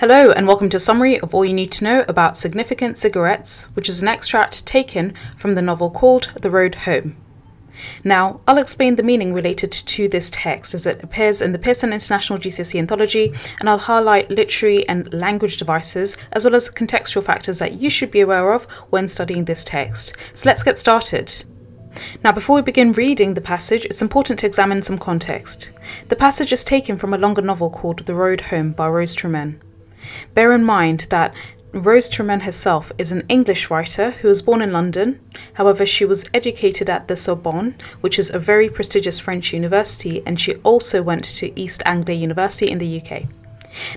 Hello, and welcome to a summary of all you need to know about Significant Cigarettes, which is an extract taken from the novel called The Road Home. Now, I'll explain the meaning related to this text as it appears in the Pearson International GCSE Anthology, and I'll highlight literary and language devices as well as contextual factors that you should be aware of when studying this text. So let's get started. Now, before we begin reading the passage, it's important to examine some context. The passage is taken from a longer novel called The Road Home by Rose Tremain. Bear in mind that Rose Tremain herself is an English writer who was born in London. However, she was educated at the Sorbonne, which is a very prestigious French university, and she also went to East Anglia University in the UK.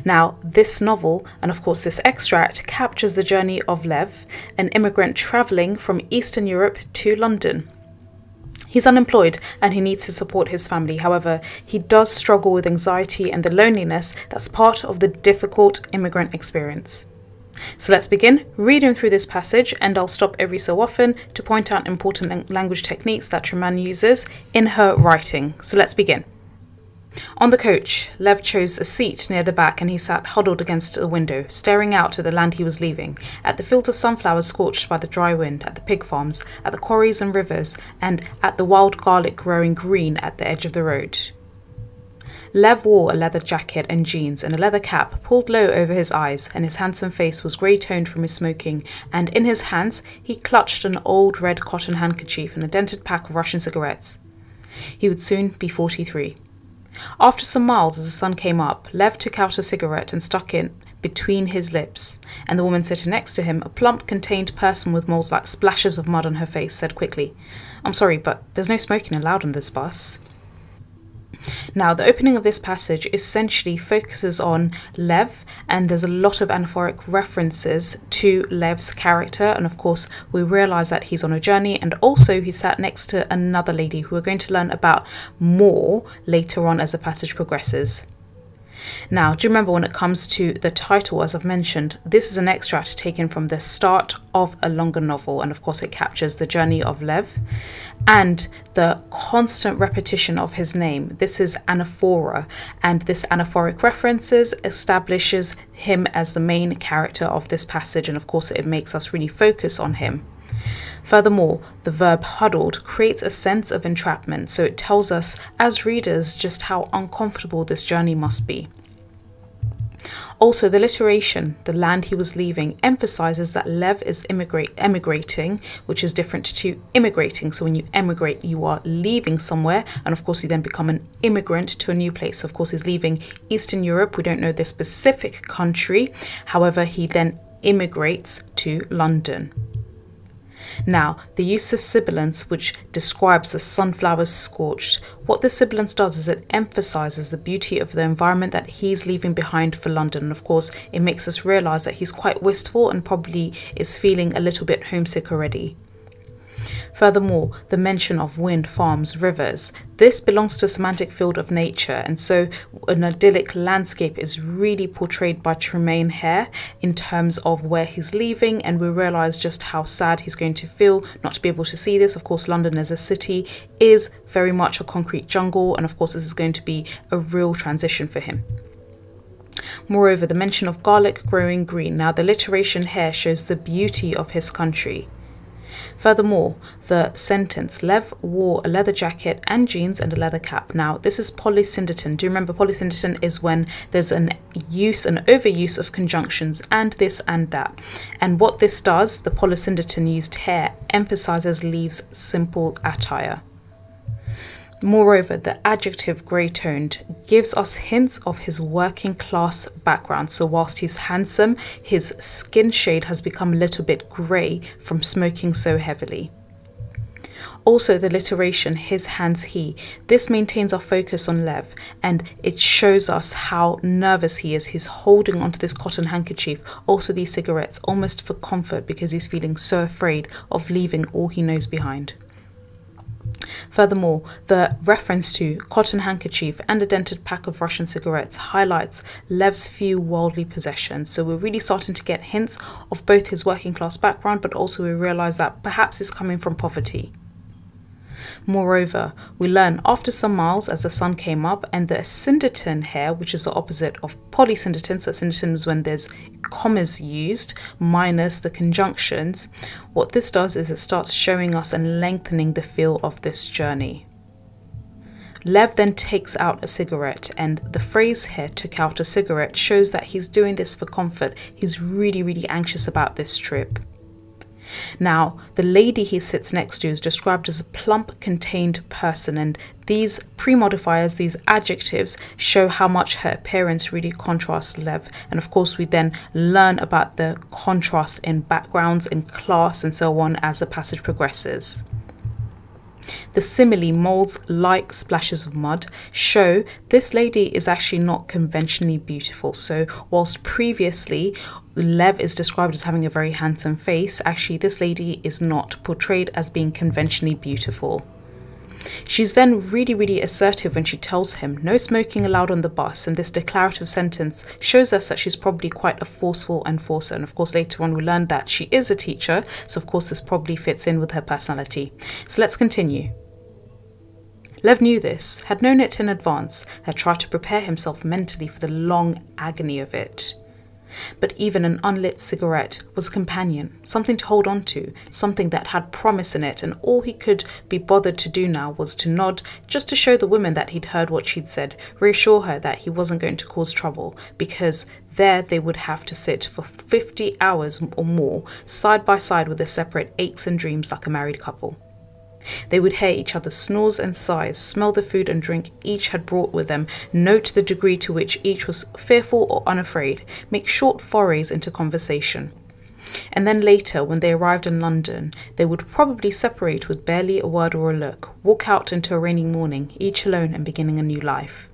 Now, this novel, and of course this extract, captures the journey of Lev, an immigrant travelling from Eastern Europe to London. He's unemployed and he needs to support his family. However, he does struggle with anxiety and the loneliness that's part of the difficult immigrant experience. So let's begin reading through this passage, and I'll stop every so often to point out important language techniques that Tremain uses in her writing. So let's begin. On the coach, Lev chose a seat near the back and he sat huddled against the window, staring out at the land he was leaving, at the fields of sunflowers scorched by the dry wind, at the pig farms, at the quarries and rivers, and at the wild garlic growing green at the edge of the road. Lev wore a leather jacket and jeans and a leather cap pulled low over his eyes, and his handsome face was grey toned from his smoking, and in his hands he clutched an old red cotton handkerchief and a dented pack of Russian cigarettes. He would soon be 43. After some miles, as the sun came up, Lev took out a cigarette and stuck it between his lips, and the woman sitting next to him, a plump, contained person with moles like splashes of mud on her face, said quickly, I'm sorry, but there's no smoking allowed on this bus. Now, the opening of this passage essentially focuses on Lev, and there's a lot of anaphoric references to Lev's character. And of course, we realize that he's on a journey, and also he sat next to another lady who we're going to learn about more later on as the passage progresses. Now, do you remember when it comes to the title, as I've mentioned, this is an extract taken from the start of a longer novel, and of course, it captures the journey of Lev and the constant repetition of his name. This is anaphora, and this anaphoric references establishes him as the main character of this passage, and of course, it makes us really focus on him. Furthermore, the verb huddled creates a sense of entrapment, so it tells us as readers just how uncomfortable this journey must be. Also, the alliteration, the land he was leaving, emphasizes that Lev is immigrate, emigrating, which is different to immigrating. So, when you emigrate, you are leaving somewhere, and of course, you then become an immigrant to a new place. So Of course, he's leaving Eastern Europe. We don't know the specific country. However, he then immigrates to London. Now, the use of sibilance, which describes the sunflowers scorched, what the sibilance does is it emphasizes the beauty of the environment that he's leaving behind for London. And of course, it makes us realize that he's quite wistful and probably is feeling a little bit homesick already. Furthermore, the mention of wind, farms, rivers, this belongs to semantic field of nature, and so an idyllic landscape is really portrayed by Tremain here in terms of where he's leaving, and we realize just how sad he's going to feel not to be able to see this. Of course, London as a city is very much a concrete jungle, and of course, this is going to be a real transition for him. Moreover, the mention of garlic growing green. Now, the alliteration here shows the beauty of his country. Furthermore, the sentence Lev wore a leather jacket and jeans and a leather cap. Now, this is polysyndeton. Do you remember polysyndeton is when there's an use, an overuse of conjunctions and this and that. And what this does, the polysyndeton used here, emphasizes Lev's simple attire. Moreover, the adjective grey toned gives us hints of his working class background. So, whilst he's handsome, his skin shade has become a little bit grey from smoking so heavily. Also, the alliteration his hands he. This maintains our focus on Lev and it shows us how nervous he is. He's holding onto this cotton handkerchief, also these cigarettes, almost for comfort because he's feeling so afraid of leaving all he knows behind. Furthermore, the reference to cotton handkerchief and a dented pack of Russian cigarettes highlights Lev's few worldly possessions. So we're really starting to get hints of both his working class background, but also we realize that perhaps it's coming from poverty. Moreover, we learn after some miles as the sun came up and the asyndeton here, which is the opposite of polysyndeton, so asyndeton is when there's commas used minus the conjunctions, what this does is it starts showing us and lengthening the feel of this journey. Lev then takes out a cigarette, and the phrase here, took out a cigarette, shows that he's doing this for comfort. He's really, really anxious about this trip. Now, the lady he sits next to is described as a plump, contained person, and these pre-modifiers, these adjectives, show how much her appearance really contrasts Lev. And of course, we then learn about the contrast in backgrounds, in class, and so on as the passage progresses. The simile molds like splashes of mud show this lady is actually not conventionally beautiful. So whilst previously Lev is described as having a very handsome face, actually this lady is not portrayed as being conventionally beautiful. She's then really, really assertive when she tells him no smoking allowed on the bus, and this declarative sentence shows us that she's probably quite a forceful enforcer. And of course, later on, we learn that she is a teacher, so of course, this probably fits in with her personality. So let's continue. Lev knew this, had known it in advance, had tried to prepare himself mentally for the long agony of it. But even an unlit cigarette was a companion, something to hold on to, something that had promise in it, and all he could be bothered to do now was to nod just to show the woman that he'd heard what she'd said, reassure her that he wasn't going to cause trouble, because there they would have to sit for 50 hours or more, side by side with their separate aches and dreams like a married couple. They would hear each other's snores and sighs, smell the food and drink each had brought with them, note the degree to which each was fearful or unafraid, make short forays into conversation. And then later, when they arrived in London, they would probably separate with barely a word or a look, walk out into a rainy morning, each alone and beginning a new life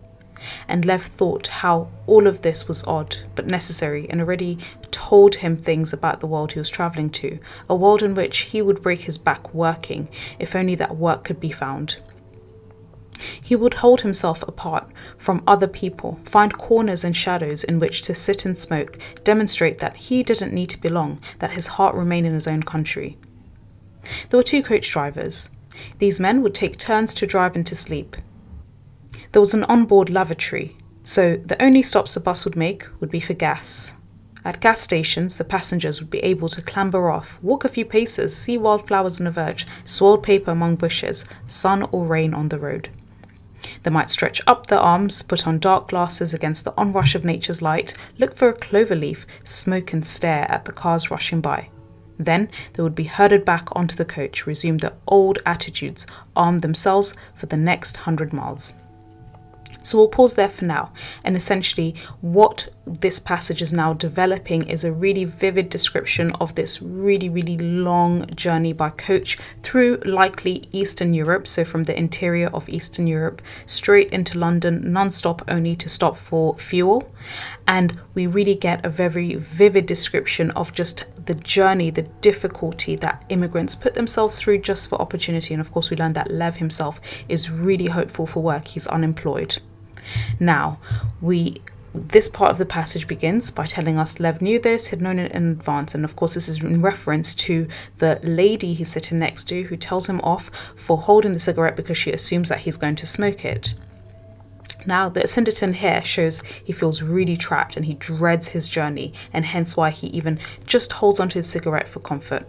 and Lev thought how all of this was odd but necessary and already told him things about the world he was travelling to, a world in which he would break his back working, if only that work could be found. He would hold himself apart from other people, find corners and shadows in which to sit and smoke, demonstrate that he didn't need to belong, that his heart remained in his own country. There were two coach drivers. These men would take turns to drive and to sleep. There was an onboard lavatory, so the only stops the bus would make would be for gas. At gas stations, the passengers would be able to clamber off, walk a few paces, see wildflowers verge, soiled paper among bushes, sun or rain on the road. They might stretch up their arms, put on dark glasses against the onrush of nature's light, look for a clover leaf, smoke and stare at the cars rushing by. Then they would be herded back onto the coach, resume their old attitudes, arm themselves for the next hundred miles. So we'll pause there for now. And essentially, what this passage is now developing is a really vivid description of this really, really long journey by coach through likely Eastern Europe. So from the interior of Eastern Europe straight into London, non stop, only to stop for fuel. And we really get a very vivid description of just the journey, the difficulty that immigrants put themselves through just for opportunity. And of course, we learned that Lev himself is really hopeful for work, he's unemployed. Now, we this part of the passage begins by telling us Lev knew this, had known it in advance, and of course, this is in reference to the lady he's sitting next to who tells him off for holding the cigarette because she assumes that he's going to smoke it. Now, the asyndeton here shows he feels really trapped and he dreads his journey, and hence why he even just holds onto his cigarette for comfort.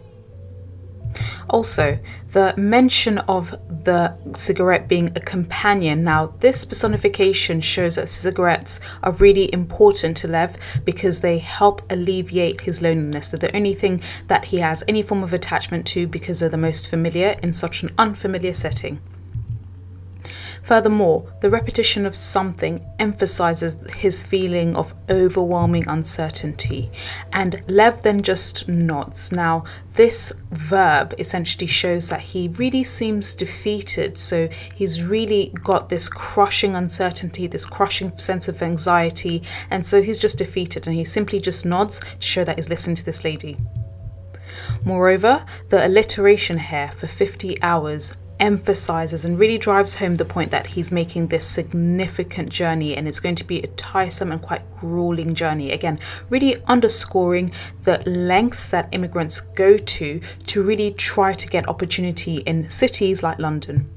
Also, the mention of the cigarette being a companion. Now, this personification shows that cigarettes are really important to Lev because they help alleviate his loneliness. They're the only thing that he has any form of attachment to because they're the most familiar in such an unfamiliar setting. Furthermore, the repetition of something emphasizes his feeling of overwhelming uncertainty, and Lev then just nods. Now, this verb essentially shows that he really seems defeated, so he's really got this crushing uncertainty, this crushing sense of anxiety, and so he's just defeated and he simply just nods to show that he's listening to this lady. Moreover, the alliteration here for 50 hours emphasizes and really drives home the point that he's making this significant journey and it's going to be a tiresome and quite grueling journey. Again, really underscoring the lengths that immigrants go to to really try to get opportunity in cities like London.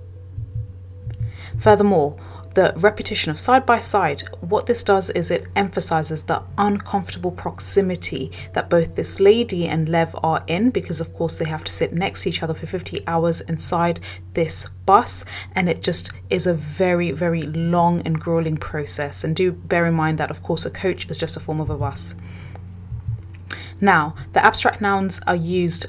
Furthermore, the repetition of side by side, what this does is it emphasizes the uncomfortable proximity that both this lady and Lev are in because, of course, they have to sit next to each other for 50 hours inside this bus, and it just is a very, very long and grueling process. And do bear in mind that, of course, a coach is just a form of a bus. Now, the abstract nouns are used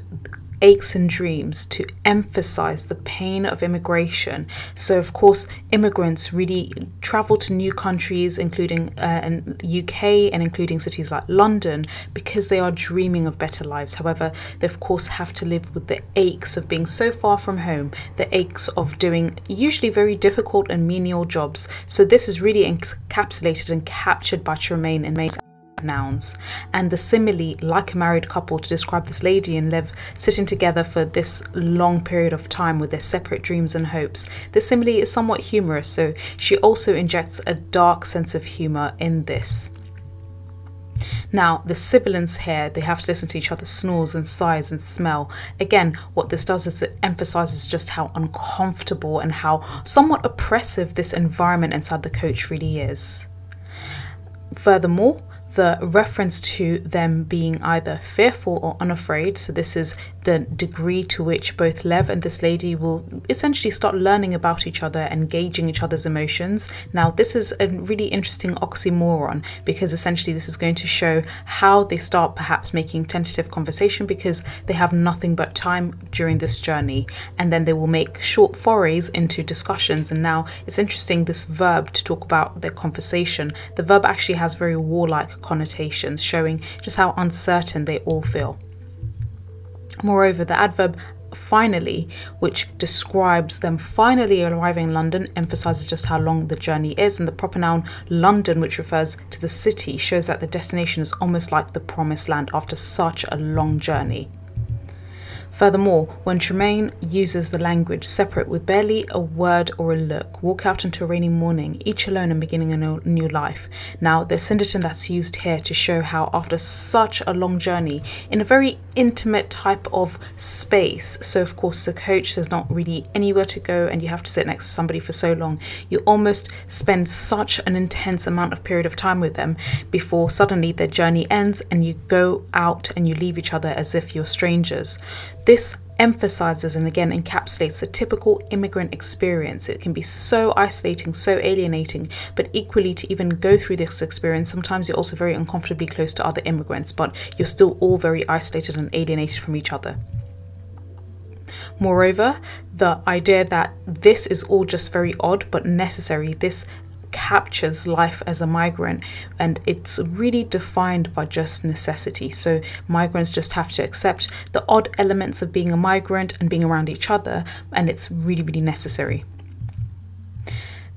aches and dreams to emphasize the pain of immigration. So, of course, immigrants really travel to new countries, including uh, UK and including cities like London, because they are dreaming of better lives. However, they of course have to live with the aches of being so far from home, the aches of doing usually very difficult and menial jobs. So, this is really encapsulated and captured by Tremain and Mason nouns, and the simile, like a married couple, to describe this lady and Lev sitting together for this long period of time with their separate dreams and hopes. The simile is somewhat humorous, so she also injects a dark sense of humour in this. Now, the sibilants here, they have to listen to each other's snores and sighs and smell. Again, what this does is it emphasizes just how uncomfortable and how somewhat oppressive this environment inside the coach really is. Furthermore, the reference to them being either fearful or unafraid. So, this is the degree to which both Lev and this lady will essentially start learning about each other and gauging each other's emotions. Now, this is a really interesting oxymoron because essentially this is going to show how they start perhaps making tentative conversation because they have nothing but time during this journey, and then they will make short forays into discussions. And now it's interesting this verb to talk about their conversation. The verb actually has very warlike connotations, showing just how uncertain they all feel. Moreover, the adverb finally, which describes them finally arriving in London, emphasizes just how long the journey is, and the proper noun London, which refers to the city, shows that the destination is almost like the promised land after such a long journey. Furthermore, when Tremain uses the language separate with barely a word or a look, walk out into a rainy morning, each alone and beginning a new life. Now, the syndeton that's used here to show how after such a long journey, in a very intimate type of space, so of course the coach there's not really anywhere to go and you have to sit next to somebody for so long, you almost spend such an intense amount of period of time with them before suddenly their journey ends and you go out and you leave each other as if you're strangers. This emphasizes and again encapsulates the typical immigrant experience. It can be so isolating, so alienating, but equally to even go through this experience, sometimes you're also very uncomfortably close to other immigrants, but you're still all very isolated and alienated from each other. Moreover, the idea that this is all just very odd but necessary, this captures life as a migrant and it's really defined by just necessity. So migrants just have to accept the odd elements of being a migrant and being around each other, and it's really, really necessary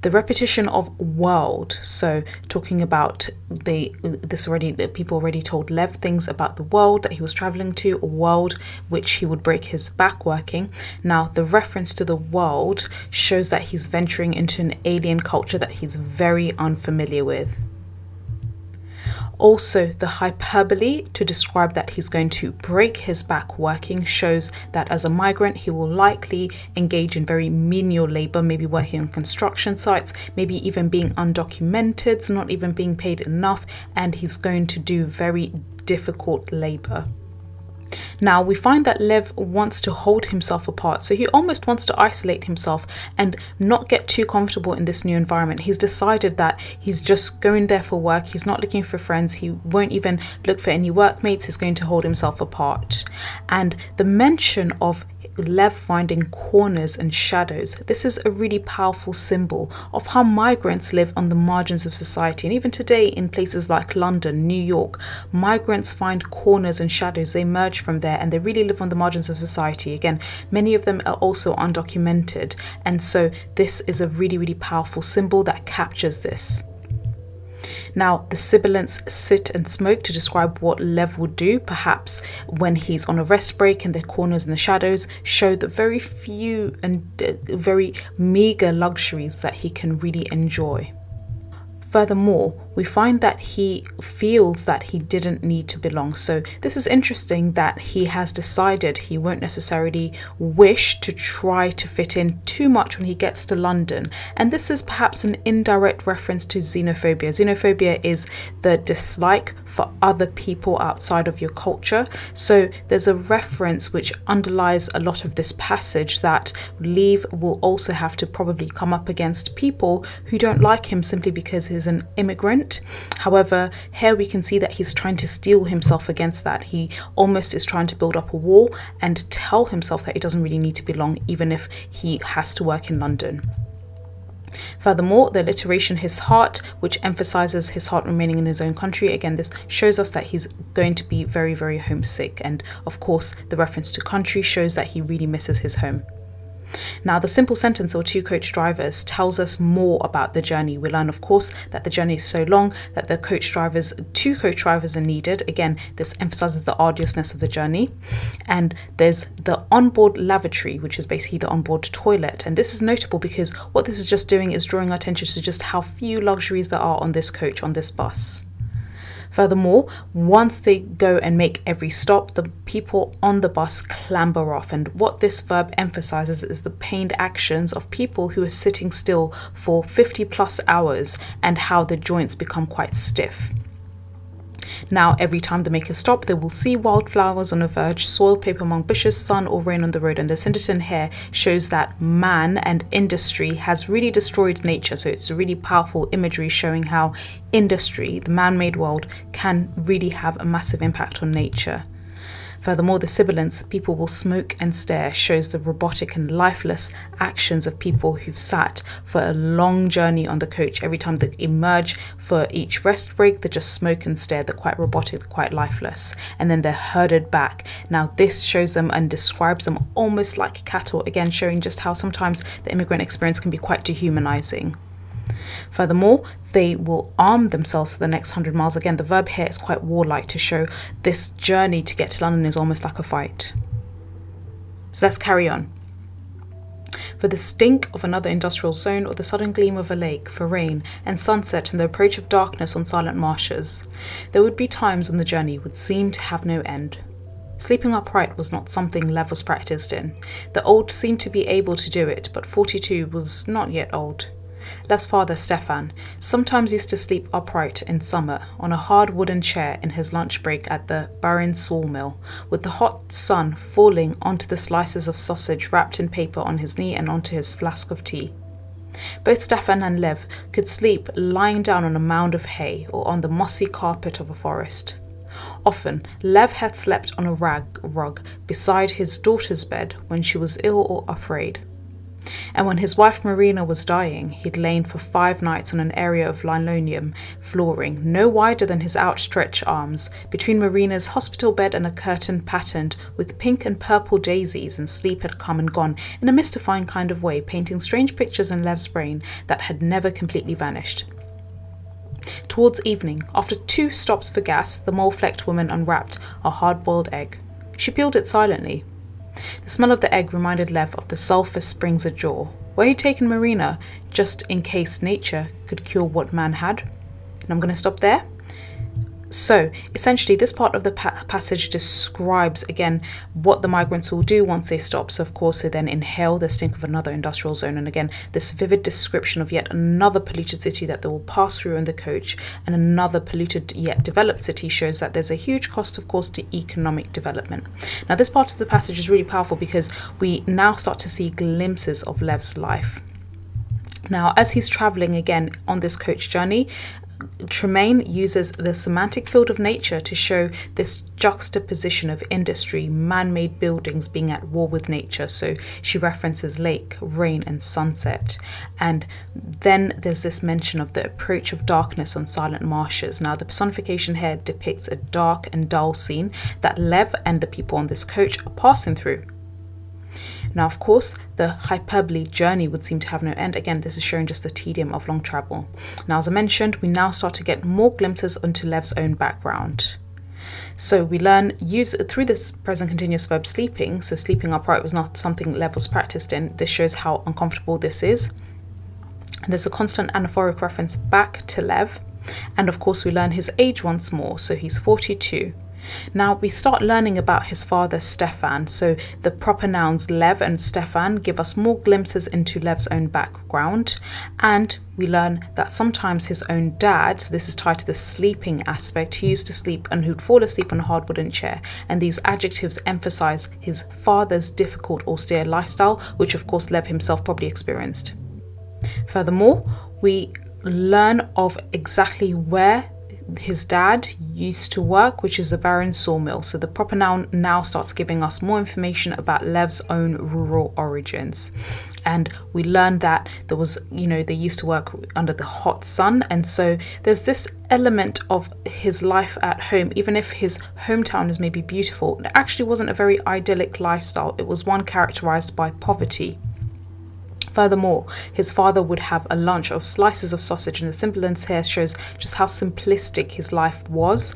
the repetition of world so talking about the this already the people already told lev things about the world that he was traveling to a world which he would break his back working. Now the reference to the world shows that he's venturing into an alien culture that he's very unfamiliar with also, the hyperbole to describe that he's going to break his back working shows that as a migrant, he will likely engage in very menial labor, maybe working on construction sites, maybe even being undocumented, not even being paid enough, and he's going to do very difficult labor. Now we find that Lev wants to hold himself apart, so he almost wants to isolate himself and not get too comfortable in this new environment. He's decided that he's just going there for work, he's not looking for friends, he won't even look for any workmates, he's going to hold himself apart. And the mention of Lev finding corners and shadows. This is a really powerful symbol of how migrants live on the margins of society. And even today, in places like London, New York, migrants find corners and shadows. They emerge from there and they really live on the margins of society. Again, many of them are also undocumented. And so, this is a really, really powerful symbol that captures this. Now, the sibilants sit and smoke to describe what Lev would do, perhaps when he's on a rest break in the corners and the shadows, show the very few and uh, very meager luxuries that he can really enjoy. Furthermore, we find that he feels that he didn't need to belong. So, this is interesting that he has decided he won't necessarily wish to try to fit in too much when he gets to London. And this is perhaps an indirect reference to xenophobia. Xenophobia is the dislike for other people outside of your culture. So, there's a reference which underlies a lot of this passage that Lev will also have to probably come up against people who don't like him simply because he's an immigrant However, here we can see that he's trying to steel himself against that. He almost is trying to build up a wall and tell himself that he doesn't really need to belong, even if he has to work in London. Furthermore, the alliteration his heart, which emphasizes his heart remaining in his own country, again, this shows us that he's going to be very, very homesick. And of course, the reference to country shows that he really misses his home. Now, the simple sentence or two coach drivers tells us more about the journey. We learn, of course, that the journey is so long that the coach drivers, two coach drivers are needed. Again, this emphasizes the arduousness of the journey. And there's the onboard lavatory, which is basically the onboard toilet. And this is notable because what this is just doing is drawing our attention to just how few luxuries there are on this coach, on this bus. Furthermore, once they go and make every stop, the people on the bus clamber off. And what this verb emphasizes is the pained actions of people who are sitting still for 50 plus hours and how the joints become quite stiff. Now, every time they make a stop, they will see wildflowers on a verge, soil paper among bushes, sun or rain on the road. And the syndeton here shows that man and industry has really destroyed nature. So it's a really powerful imagery showing how industry, the man made world, can really have a massive impact on nature. Furthermore, the sibilance, people will smoke and stare, shows the robotic and lifeless actions of people who've sat for a long journey on the coach. Every time they emerge for each rest break, they just smoke and stare. They're quite robotic, quite lifeless. And then they're herded back. Now, this shows them and describes them almost like cattle, again, showing just how sometimes the immigrant experience can be quite dehumanizing. Furthermore, they will arm themselves for the next 100 miles. Again, the verb here is quite warlike to show this journey to get to London is almost like a fight. So let's carry on. For the stink of another industrial zone or the sudden gleam of a lake, for rain and sunset and the approach of darkness on silent marshes, there would be times when the journey would seem to have no end. Sleeping upright was not something Lev was practiced in. The old seemed to be able to do it, but 42 was not yet old. Lev's father, Stefan, sometimes used to sleep upright in summer on a hard wooden chair in his lunch break at the Baryn sawmill, with the hot sun falling onto the slices of sausage wrapped in paper on his knee and onto his flask of tea. Both Stefan and Lev could sleep lying down on a mound of hay or on the mossy carpet of a forest. Often, Lev had slept on a rag rug beside his daughter's bed when she was ill or afraid. And when his wife Marina was dying, he'd lain for five nights on an area of linoleum flooring no wider than his outstretched arms, between Marina's hospital bed and a curtain patterned with pink and purple daisies, and sleep had come and gone in a mystifying kind of way, painting strange pictures in Lev's brain that had never completely vanished. Towards evening, after two stops for gas, the mole flecked woman unwrapped a hard boiled egg. She peeled it silently, the smell of the egg reminded Lev of the sulphur springs at Jaw, where he'd taken Marina just in case nature could cure what man had. And I'm going to stop there so, essentially, this part of the pa passage describes again what the migrants will do once they stop. So, of course, they then inhale the stink of another industrial zone, and again, this vivid description of yet another polluted city that they will pass through in the coach, and another polluted yet developed city shows that there's a huge cost, of course, to economic development. Now, this part of the passage is really powerful because we now start to see glimpses of Lev's life. Now, as he's traveling again on this coach journey, Tremain uses the semantic field of nature to show this juxtaposition of industry, man made buildings being at war with nature. So she references lake, rain, and sunset. And then there's this mention of the approach of darkness on silent marshes. Now, the personification here depicts a dark and dull scene that Lev and the people on this coach are passing through. Now, of course, the hyperbole journey would seem to have no end. Again, this is showing just the tedium of long travel. Now, as I mentioned, we now start to get more glimpses into Lev's own background. So we learn use through this present continuous verb sleeping. So sleeping upright was not something Lev was practiced in. This shows how uncomfortable this is. And there's a constant anaphoric reference back to Lev. And of course, we learn his age once more. So he's 42. Now we start learning about his father Stefan, so the proper nouns Lev and Stefan give us more glimpses into Lev's own background, and we learn that sometimes his own dad, so this is tied to the sleeping aspect, he used to sleep and who'd fall asleep on a hard wooden chair, and these adjectives emphasize his father's difficult, austere lifestyle, which of course Lev himself probably experienced. Furthermore, we learn of exactly where his dad used to work, which is the Baryn Sawmill. So the proper noun now starts giving us more information about Lev's own rural origins. And we learned that there was, you know, they used to work under the hot sun. And so there's this element of his life at home, even if his hometown is maybe beautiful, it actually wasn't a very idyllic lifestyle. It was one characterized by poverty. Furthermore, his father would have a lunch of slices of sausage, and the semblance here shows just how simplistic his life was.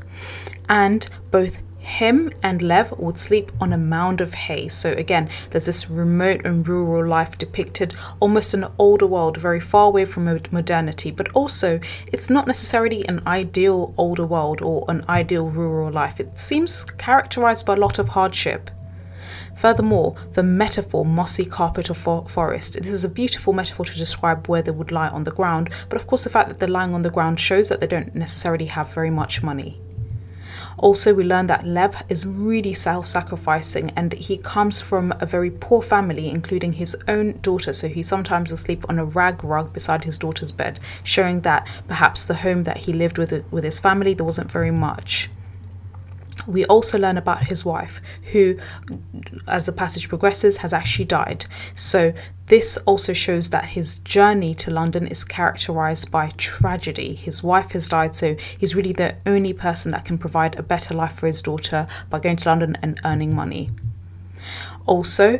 And both him and Lev would sleep on a mound of hay. So again, there's this remote and rural life depicted, almost an older world, very far away from modernity. But also, it's not necessarily an ideal older world or an ideal rural life. It seems characterized by a lot of hardship. Furthermore, the metaphor mossy carpet of for forest. This is a beautiful metaphor to describe where they would lie on the ground, but of course the fact that they're lying on the ground shows that they don't necessarily have very much money. Also, we learn that Lev is really self sacrificing and he comes from a very poor family, including his own daughter. So, he sometimes will sleep on a rag rug beside his daughter's bed, showing that perhaps the home that he lived with, with his family, there wasn't very much we also learn about his wife, who, as the passage progresses, has actually died. So, this also shows that his journey to London is characterized by tragedy. His wife has died, so he's really the only person that can provide a better life for his daughter by going to London and earning money. Also,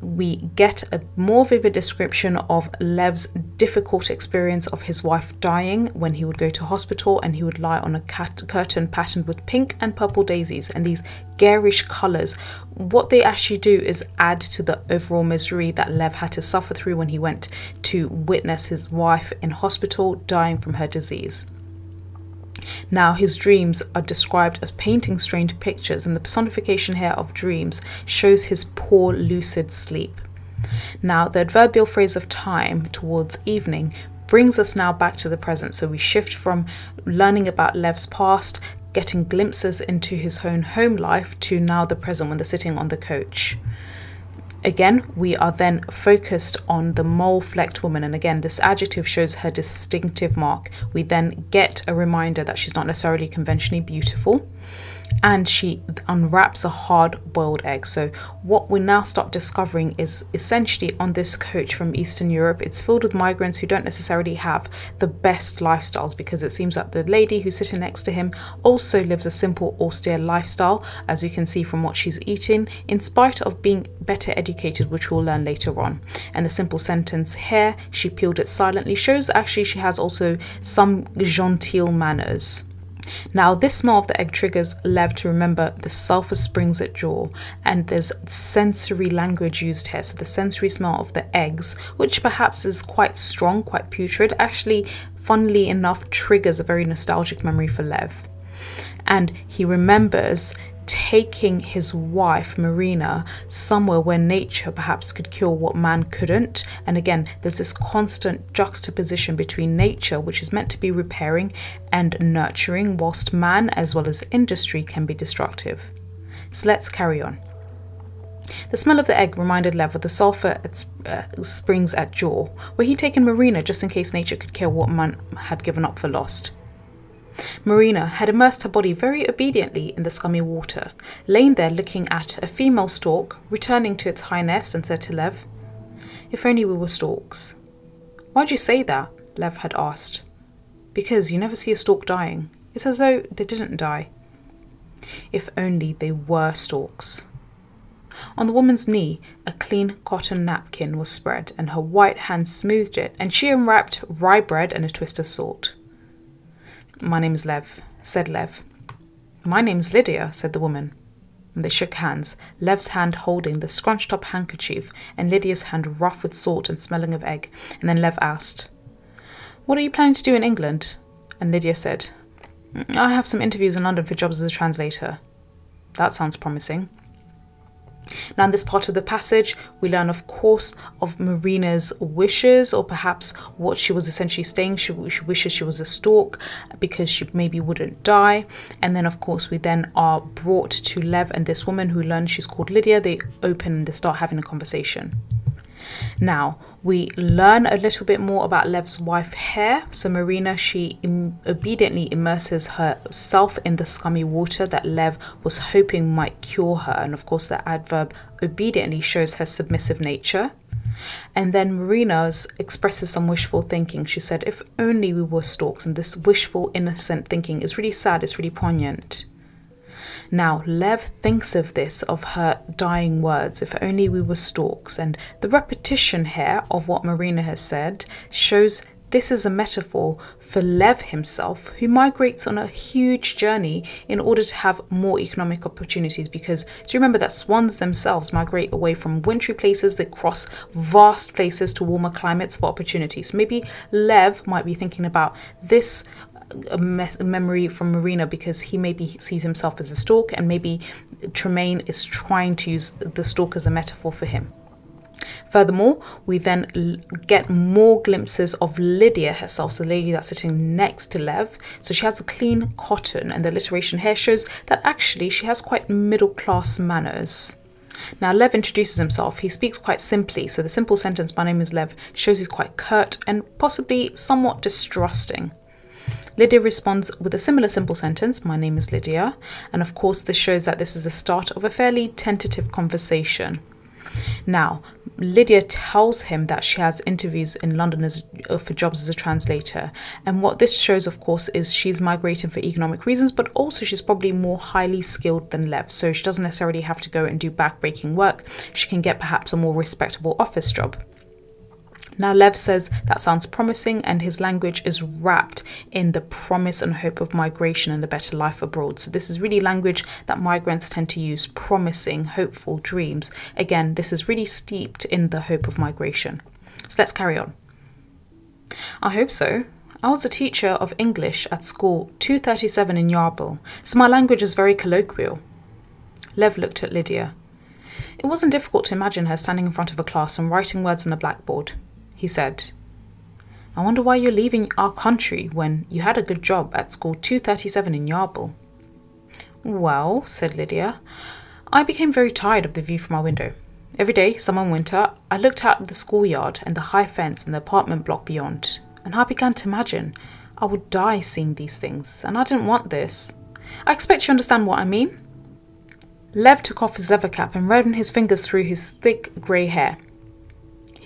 we get a more vivid description of Lev's difficult experience of his wife dying when he would go to hospital and he would lie on a curtain patterned with pink and purple daisies and these garish colours. What they actually do is add to the overall misery that Lev had to suffer through when he went to witness his wife in hospital dying from her disease. Now, his dreams are described as painting strange pictures, and the personification here of dreams shows his poor lucid sleep. Now, the adverbial phrase of time towards evening brings us now back to the present. So we shift from learning about Lev's past, getting glimpses into his own home life, to now the present when they're sitting on the coach. Again, we are then focused on the mole flecked woman, and again, this adjective shows her distinctive mark. We then get a reminder that she's not necessarily conventionally beautiful and she unwraps a hard boiled egg. So, what we now start discovering is essentially on this coach from Eastern Europe, it's filled with migrants who don't necessarily have the best lifestyles because it seems that the lady who's sitting next to him also lives a simple, austere lifestyle, as you can see from what she's eating, in spite of being better educated, which we'll learn later on. And the simple sentence here, she peeled it silently, shows actually she has also some genteel manners. Now, this smell of the egg triggers Lev to remember the sulfur springs at jaw, and there's sensory language used here. So, the sensory smell of the eggs, which perhaps is quite strong, quite putrid, actually, funnily enough, triggers a very nostalgic memory for Lev. And he remembers taking his wife, Marina, somewhere where nature perhaps could cure what man couldn't. And again, there's this constant juxtaposition between nature, which is meant to be repairing and nurturing, whilst man, as well as industry, can be destructive. So let's carry on. The smell of the egg reminded Lev of the sulphur at, uh, springs at Jaw, where he'd taken Marina just in case nature could kill what man had given up for lost. Marina had immersed her body very obediently in the scummy water, lain there looking at a female stork returning to its high nest, and said to Lev, If only we were storks. Why'd you say that? Lev had asked. Because you never see a stork dying. It's as though they didn't die. If only they were storks. On the woman's knee, a clean cotton napkin was spread, and her white hand smoothed it, and she unwrapped rye bread and a twist of salt. My name's Lev, said Lev. My name's Lydia, said the woman. They shook hands, Lev's hand holding the scrunched up handkerchief, and Lydia's hand rough with salt and smelling of egg. And then Lev asked, What are you planning to do in England? And Lydia said, I have some interviews in London for jobs as a translator. That sounds promising. Now, in this part of the passage, we learn, of course, of Marina's wishes, or perhaps what she was essentially saying. She, she, wishes she was a stork because she maybe wouldn't die. And then, of course, we then are brought to Lev and this woman who learns she's called Lydia. They open and they start having a conversation. Now, we learn a little bit more about Lev's wife here. So Marina, she Im- obediently immerses herself in the scummy water that Lev was hoping might cure her. And of course, the adverb obediently shows her submissive nature. And then Marina expresses some wishful thinking. She said, if only we were storks. And this wishful, innocent thinking is really sad, it's really poignant. Now, Lev thinks of this, of her dying words, if only we were storks. And the repetition here of what Marina has said shows this is a metaphor for Lev himself, who migrates on a huge journey in order to have more economic opportunities. Because do you remember that swans themselves migrate away from wintry places, they cross vast places to warmer climates for opportunities? Maybe Lev might be thinking about this memory from Marina because he maybe sees himself as a stork, and maybe Tremain is trying to use the stork as a metaphor for him. Furthermore, we then get more glimpses of Lydia herself, so the lady that's sitting next to Lev. So she has a clean cotton, and the alliteration here shows that actually she has quite middle class manners. Now, Lev introduces himself. He speaks quite simply, so the simple sentence, My name is Lev, shows he's quite curt and possibly somewhat distrusting. Lydia responds with a similar simple sentence, My name is Lydia. And of course, this shows that this is the start of a fairly tentative conversation. Now, Lydia tells him that she has interviews in London as, uh, for jobs as a translator. And what this shows, of course, is she's migrating for economic reasons, but also she's probably more highly skilled than Lev. So she doesn't necessarily have to go and do backbreaking work. She can get perhaps a more respectable office job. Now, Lev says that sounds promising, and his language is wrapped in the promise and hope of migration and a better life abroad. So, this is really language that migrants tend to use promising, hopeful dreams. Again, this is really steeped in the hope of migration. So, let's carry on. I hope so. I was a teacher of English at school 237 in Yarbl, so my language is very colloquial. Lev looked at Lydia. It wasn't difficult to imagine her standing in front of a class and writing words on a blackboard he said. I wonder why you're leaving our country when you had a good job at school 237 in Yarbl. Well, said Lydia, I became very tired of the view from our window. Every day, summer and winter, I looked out at the schoolyard and the high fence and the apartment block beyond, and I began to imagine I would die seeing these things, and I didn't want this. I expect you understand what I mean. Lev took off his leather cap and ran his fingers through his thick grey hair.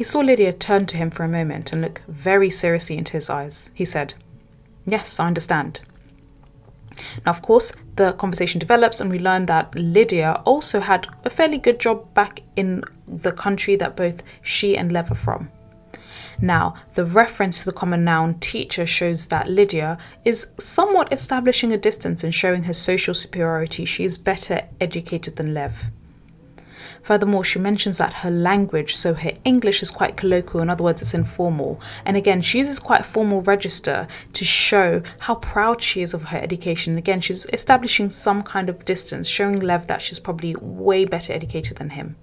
He saw Lydia turn to him for a moment and look very seriously into his eyes. He said, Yes, I understand. Now, of course, the conversation develops, and we learn that Lydia also had a fairly good job back in the country that both she and Lev are from. Now, the reference to the common noun teacher shows that Lydia is somewhat establishing a distance and showing her social superiority. She is better educated than Lev. Furthermore, she mentions that her language, so her English is quite colloquial, in other words, it's informal. And again, she uses quite formal register to show how proud she is of her education. Again, she's establishing some kind of distance, showing Lev that she's probably way better educated than him.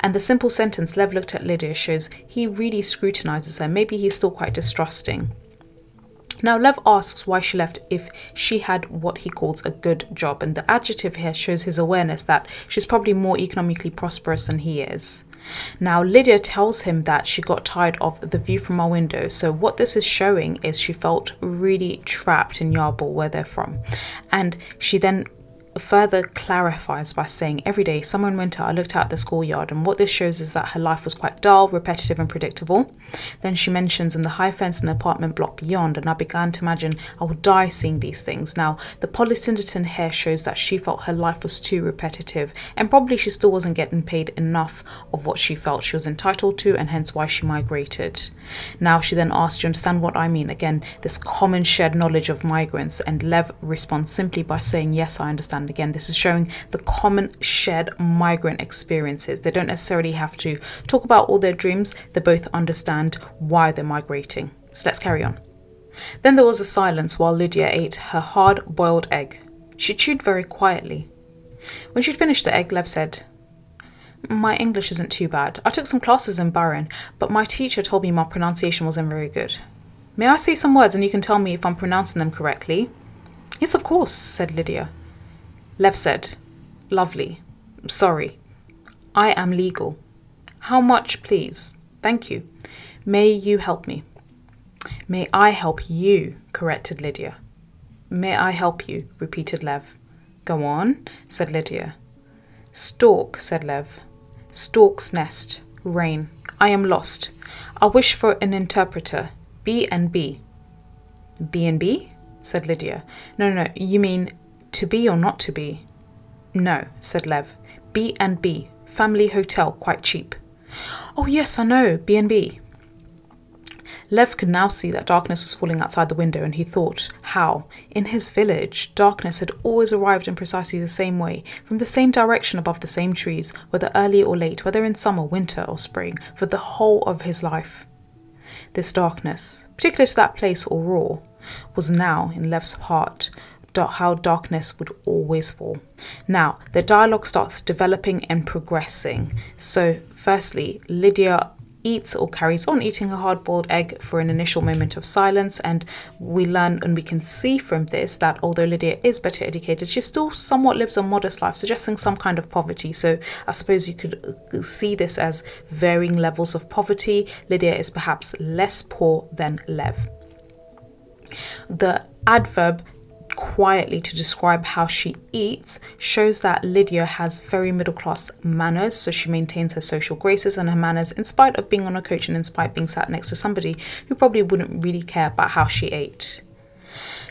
And the simple sentence Lev looked at Lydia shows he really scrutinizes her. Maybe he's still quite distrusting. Now, Lev asks why she left if she had what he calls a good job, and the adjective here shows his awareness that she's probably more economically prosperous than he is. Now, Lydia tells him that she got tired of the view from our window, so what this is showing is she felt really trapped in Yarbl, where they're from, and she then further clarifies by saying, Every day, summer and winter, I looked out the schoolyard, and what this shows is that her life was quite dull, repetitive, and predictable. Then she mentions in the high fence in the apartment block beyond, and I began to imagine I would die seeing these things. Now, the polysyndeton here shows that she felt her life was too repetitive, and probably she still wasn't getting paid enough of what she felt she was entitled to, and hence why she migrated. Now, she then asked, you understand what I mean? Again, this common shared knowledge of migrants, and Lev responds simply by saying, Yes, I understand. And again, this is showing the common shared migrant experiences. They don't necessarily have to talk about all their dreams, they both understand why they're migrating. So let's carry on. Then there was a silence while Lydia ate her hard boiled egg. She chewed very quietly. When she'd finished the egg, Lev said, My English isn't too bad. I took some classes in Bahrain, but my teacher told me my pronunciation wasn't very good. May I say some words and you can tell me if I'm pronouncing them correctly? Yes, of course, said Lydia. Lev said, Lovely. Sorry. I am legal. How much, please? Thank you. May you help me? May I help you? corrected Lydia. May I help you? repeated Lev. Go on, said Lydia. Stork, said Lev. Stork's nest. Rain. I am lost. I wish for an interpreter. B and B. B and B? said Lydia. No, no, you mean to be or not to be? No, said Lev. B and B, family hotel, quite cheap. Oh yes, I know, B and B. Lev could now see that darkness was falling outside the window, and he thought how, in his village, darkness had always arrived in precisely the same way, from the same direction above the same trees, whether early or late, whether in summer, winter, or spring, for the whole of his life. This darkness, particular to that place Auror, was now in Lev's heart how darkness would always fall. Now, the dialogue starts developing and progressing. So, firstly, Lydia eats or carries on eating a hard boiled egg for an initial moment of silence. And we learn and we can see from this that although Lydia is better educated, she still somewhat lives a modest life, suggesting some kind of poverty. So I suppose you could uh, see this as varying levels of poverty. Lydia is perhaps less poor than Lev. The adverb quietly to describe how she eats shows that Lydia has very middle class manners, so she maintains her social graces and her manners in spite of being on a coach and in spite of being sat next to somebody who probably wouldn't really care about how she ate.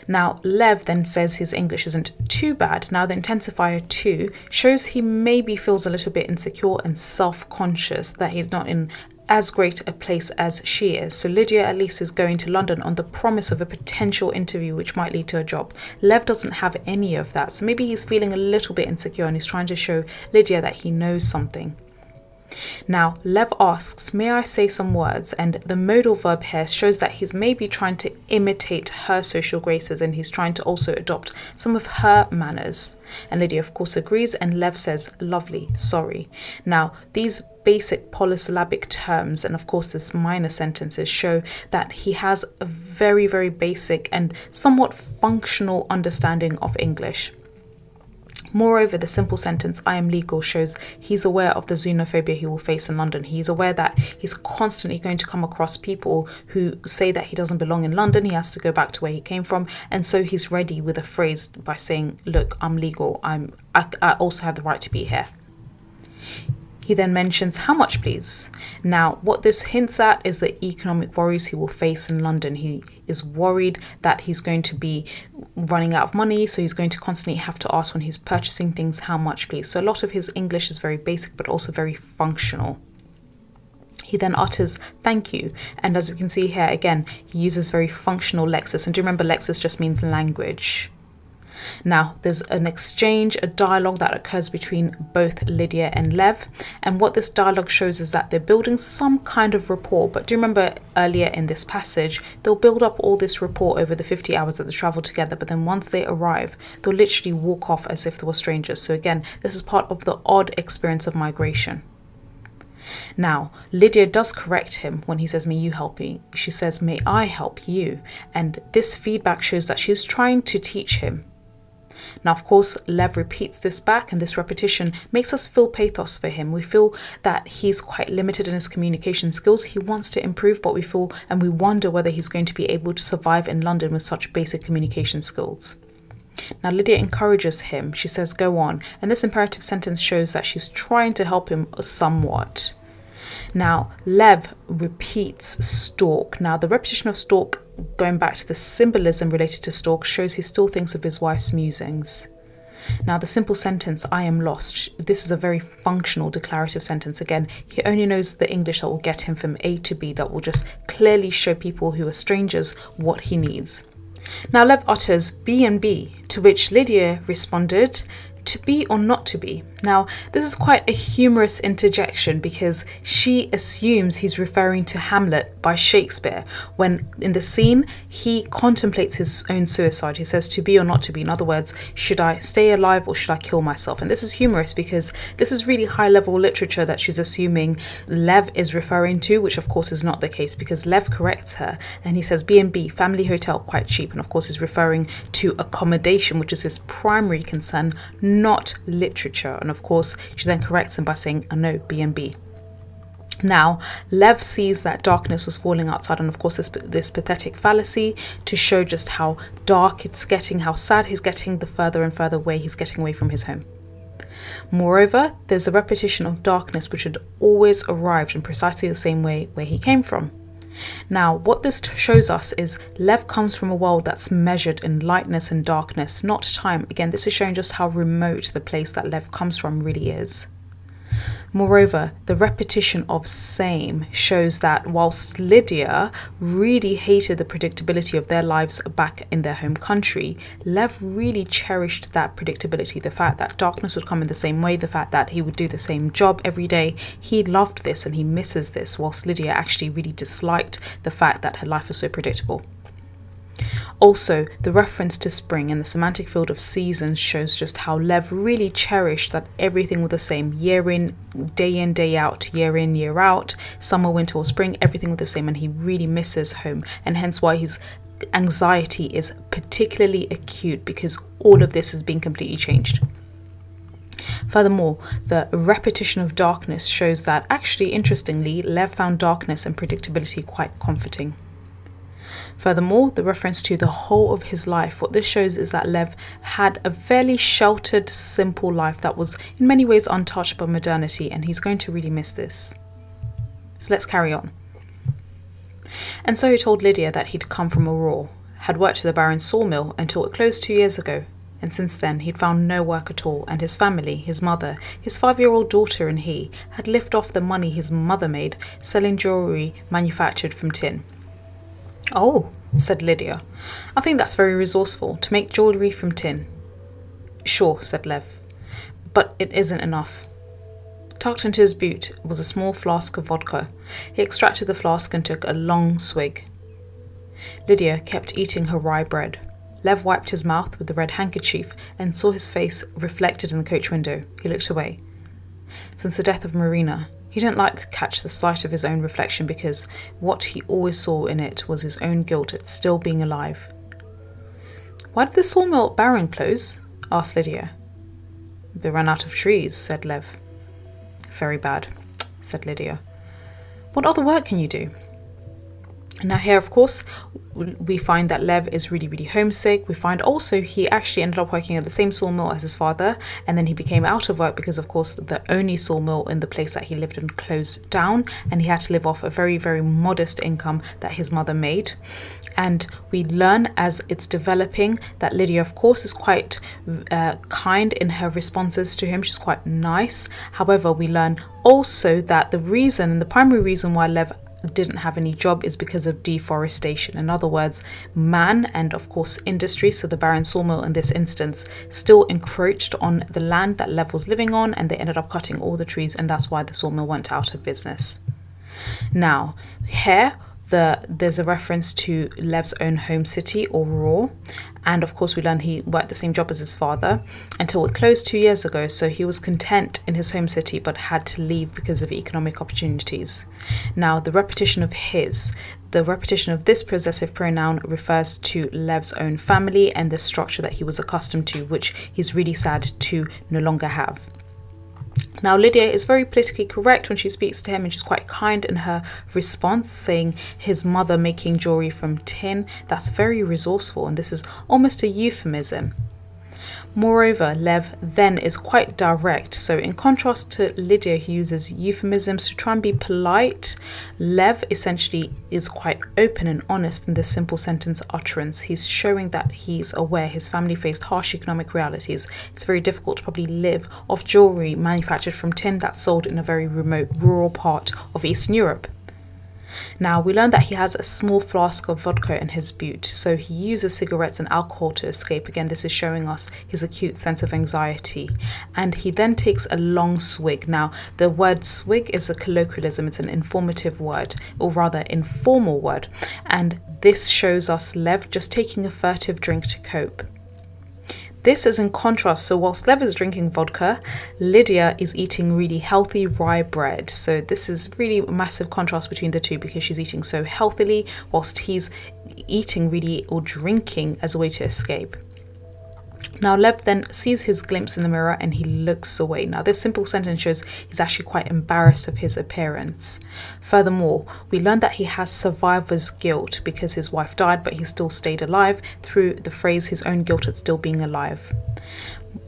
Now, Lev then says his English isn't too bad. Now, the intensifier too shows he maybe feels a little bit insecure and self conscious that he's not in as great a place as she is. So Lydia at least is going to London on the promise of a potential interview which might lead to a job. Lev doesn't have any of that. So maybe he's feeling a little bit insecure and he's trying to show Lydia that he knows something. Now, Lev asks, May I say some words? And the modal verb here shows that he's maybe trying to imitate her social graces and he's trying to also adopt some of her manners. And Lydia, of course, agrees, and Lev says, Lovely, sorry. Now, these basic polysyllabic terms and of course this minor sentences show that he has a very very basic and somewhat functional understanding of English. Moreover, the simple sentence, I am legal, shows he's aware of the xenophobia he will face in London. He's aware that he's constantly going to come across people who say that he doesn't belong in London, he has to go back to where he came from, and so he's ready with a phrase by saying, Look, I'm legal, I'm, I, I also have the right to be here. He then mentions how much, please. Now, what this hints at is the economic worries he will face in London. He is worried that he's going to be running out of money, so he's going to constantly have to ask when he's purchasing things, how much, please. So, a lot of his English is very basic but also very functional. He then utters thank you, and as we can see here again, he uses very functional lexis. And do you remember, lexis just means language. Now, there's an exchange, a dialogue that occurs between both Lydia and Lev. And what this dialogue shows is that they're building some kind of rapport. But do you remember earlier in this passage, they'll build up all this rapport over the 50 hours that they travel together. But then once they arrive, they'll literally walk off as if they were strangers. So again, this is part of the odd experience of migration. Now, Lydia does correct him when he says, May you help me? She says, May I help you? And this feedback shows that she's trying to teach him now, of course, Lev repeats this back, and this repetition makes us feel pathos for him. We feel that he's quite limited in his communication skills. He wants to improve, but we feel and we wonder whether he's going to be able to survive in London with such basic communication skills. Now, Lydia encourages him. She says, Go on. And this imperative sentence shows that she's trying to help him somewhat. Now, Lev repeats stork. Now, the repetition of stork, going back to the symbolism related to stork, shows he still thinks of his wife's musings. Now, the simple sentence, I am lost, this is a very functional declarative sentence. Again, he only knows the English that will get him from A to B, that will just clearly show people who are strangers what he needs. Now, Lev utters B and B, to which Lydia responded, to be or not to be. Now, this is quite a humorous interjection because she assumes he's referring to Hamlet by Shakespeare when in the scene he contemplates his own suicide. He says, To be or not to be. In other words, should I stay alive or should I kill myself? And this is humorous because this is really high level literature that she's assuming Lev is referring to, which of course is not the case because Lev corrects her and he says, B&B, family hotel, quite cheap. And of course, is referring to accommodation, which is his primary concern, not literature. And of course, she then corrects him by saying, "I know B and B." Now, Lev sees that darkness was falling outside, and of course, this, this pathetic fallacy to show just how dark it's getting, how sad he's getting, the further and further away he's getting away from his home. Moreover, there's a repetition of darkness which had always arrived in precisely the same way where he came from. Now, what this shows us is Lev comes from a world that's measured in lightness and darkness, not time. Again, this is showing just how remote the place that Lev comes from really is. Moreover, the repetition of same shows that whilst Lydia really hated the predictability of their lives back in their home country, Lev really cherished that predictability. The fact that darkness would come in the same way, the fact that he would do the same job every day. He loved this and he misses this, whilst Lydia actually really disliked the fact that her life was so predictable. Also, the reference to spring and the semantic field of seasons shows just how Lev really cherished that everything was the same year in, day in, day out, year in, year out, summer, winter, or spring, everything was the same, and he really misses home, and hence why his anxiety is particularly acute because all of this has been completely changed. Furthermore, the repetition of darkness shows that actually, interestingly, Lev found darkness and predictability quite comforting. Furthermore, the reference to the whole of his life, what this shows is that Lev had a fairly sheltered, simple life that was in many ways untouched by modernity, and he's going to really miss this. So let's carry on. And so he told Lydia that he'd come from Auror, had worked at the Baryn's sawmill until it closed two years ago, and since then he'd found no work at all, and his family, his mother, his five year old daughter, and he had lived off the money his mother made selling jewellery manufactured from tin. Oh, said Lydia. I think that's very resourceful to make jewellery from tin. Sure, said Lev. But it isn't enough. Tucked into his boot was a small flask of vodka. He extracted the flask and took a long swig. Lydia kept eating her rye bread. Lev wiped his mouth with the red handkerchief and saw his face reflected in the coach window. He looked away. Since the death of Marina, he didn't like to catch the sight of his own reflection because what he always saw in it was his own guilt at still being alive. Why did the sawmill Baryn close? asked Lydia. They ran out of trees, said Lev. Very bad, said Lydia. What other work can you do? Now, here, of course, we find that Lev is really, really homesick. We find also he actually ended up working at the same sawmill as his father, and then he became out of work because, of course, the only sawmill in the place that he lived in closed down, and he had to live off a very, very modest income that his mother made. And we learn as it's developing that Lydia, of course, is quite uh, kind in her responses to him. She's quite nice. However, we learn also that the reason the primary reason why Lev didn't have any job is because of deforestation. In other words, man and of course industry, so the Baryn Sawmill in this instance, still encroached on the land that Lev was living on and they ended up cutting all the trees and that's why the sawmill went out of business. Now, here the there's a reference to Lev's own home city, Auror, and of course we learn he worked the same job as his father until it closed two years ago. So he was content in his home city, but had to leave because of economic opportunities. Now the repetition of his, the repetition of this possessive pronoun refers to Lev's own family and the structure that he was accustomed to, which he's really sad to no longer have. Now, Lydia is very politically correct when she speaks to him, and she's quite kind in her response, saying his mother making jewelry from tin. That's very resourceful, and this is almost a euphemism. Moreover, Lev then is quite direct. So, in contrast to Lydia, who uses euphemisms to try and be polite, Lev essentially is quite open and honest in this simple sentence utterance. He's showing that he's aware his family faced harsh economic realities. It's very difficult to probably live off jewellery manufactured from tin that's sold in a very remote rural part of Eastern Europe. Now, we learn that he has a small flask of vodka in his boot, so he uses cigarettes and alcohol to escape. Again, this is showing us his acute sense of anxiety. And he then takes a long swig. Now, the word swig is a colloquialism, it's an informative word, or rather, informal word. And this shows us Lev just taking a furtive drink to cope. This is in contrast. So, whilst Lev is drinking vodka, Lydia is eating really healthy rye bread. So, this is really a massive contrast between the two because she's eating so healthily, whilst he's eating really or drinking as a way to escape. Now, Lev then sees his glimpse in the mirror and he looks away. Now, this simple sentence shows he's actually quite embarrassed of his appearance. Furthermore, we learn that he has survivor's guilt because his wife died, but he still stayed alive through the phrase his own guilt at still being alive.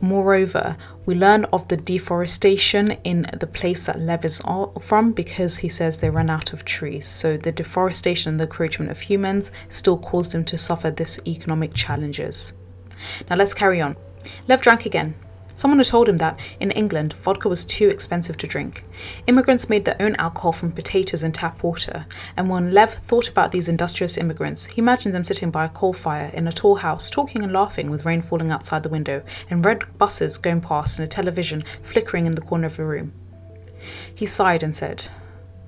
Moreover, we learn of the deforestation in the place that Lev is from because he says they ran out of trees. So the deforestation and the encroachment of humans still caused him to suffer this economic challenges. Now let's carry on. Lev drank again. Someone had told him that in England, vodka was too expensive to drink. Immigrants made their own alcohol from potatoes and tap water, and when Lev thought about these industrious immigrants, he imagined them sitting by a coal fire in a tall house, talking and laughing with rain falling outside the window, and red buses going past and a television flickering in the corner of the room. He sighed and said,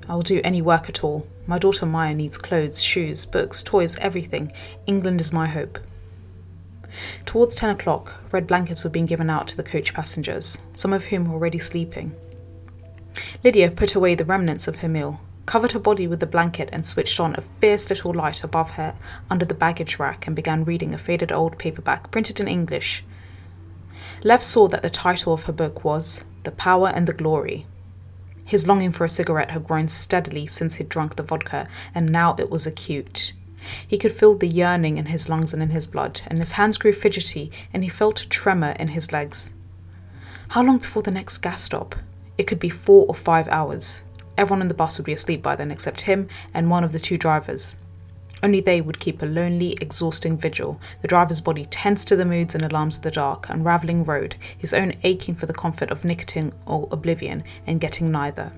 I will do any work at all. My daughter Maya needs clothes, shoes, books, toys, everything. England is my hope. Towards 10 o'clock, red blankets were being given out to the coach passengers, some of whom were already sleeping. Lydia put away the remnants of her meal, covered her body with the blanket, and switched on a fierce little light above her under the baggage rack and began reading a faded old paperback printed in English. Lev saw that the title of her book was The Power and the Glory. His longing for a cigarette had grown steadily since he'd drunk the vodka, and now it was acute. He could feel the yearning in his lungs and in his blood, and his hands grew fidgety, and he felt a tremor in his legs. How long before the next gas stop? It could be four or five hours. Everyone in the bus would be asleep by then except him and one of the two drivers. Only they would keep a lonely, exhausting vigil, the driver's body tense to the moods and alarms of the dark, unravelling road, his own aching for the comfort of nicotine or oblivion, and getting neither.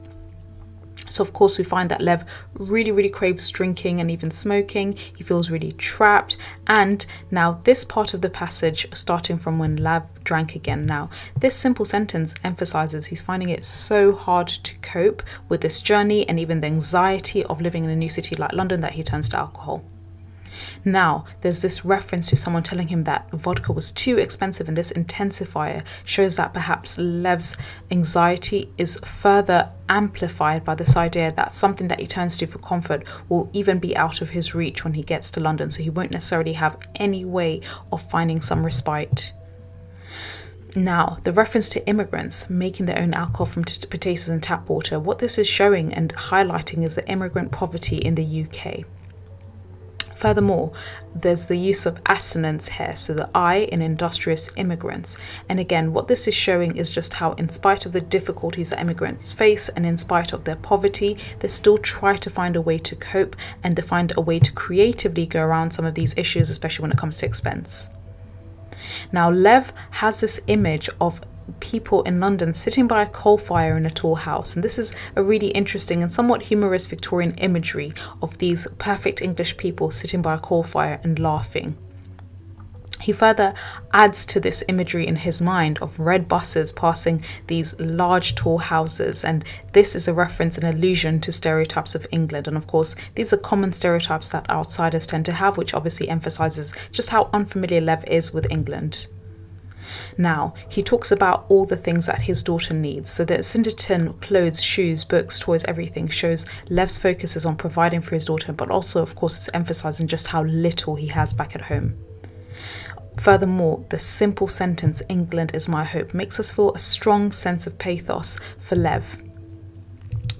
So, of course, we find that Lev really, really craves drinking and even smoking. He feels really trapped. And now, this part of the passage, starting from when Lev drank again, now, this simple sentence emphasizes he's finding it so hard to cope with this journey and even the anxiety of living in a new city like London that he turns to alcohol. Now, there's this reference to someone telling him that vodka was too expensive, and this intensifier shows that perhaps Lev's anxiety is further amplified by this idea that something that he turns to for comfort will even be out of his reach when he gets to London, so he won't necessarily have any way of finding some respite. Now, the reference to immigrants making their own alcohol from potatoes and tap water, what this is showing and highlighting is the immigrant poverty in the UK. Furthermore, there's the use of assonance here, so the I in industrious immigrants. And again, what this is showing is just how, in spite of the difficulties that immigrants face and in spite of their poverty, they still try to find a way to cope and to find a way to creatively go around some of these issues, especially when it comes to expense. Now, Lev has this image of people in London sitting by a coal fire in a tall house. And this is a really interesting and somewhat humorous Victorian imagery of these perfect English people sitting by a coal fire and laughing. He further adds to this imagery in his mind of red buses passing these large tall houses, and this is a reference and allusion to stereotypes of England. And of course, these are common stereotypes that outsiders tend to have, which obviously emphasizes just how unfamiliar Lev is with England. Now, he talks about all the things that his daughter needs. So that syndeton, clothes, shoes, books, toys, everything shows Lev's focus is on providing for his daughter, but also, of course, it's emphasizing just how little he has back at home. Furthermore, the simple sentence, England is my hope, makes us feel a strong sense of pathos for Lev.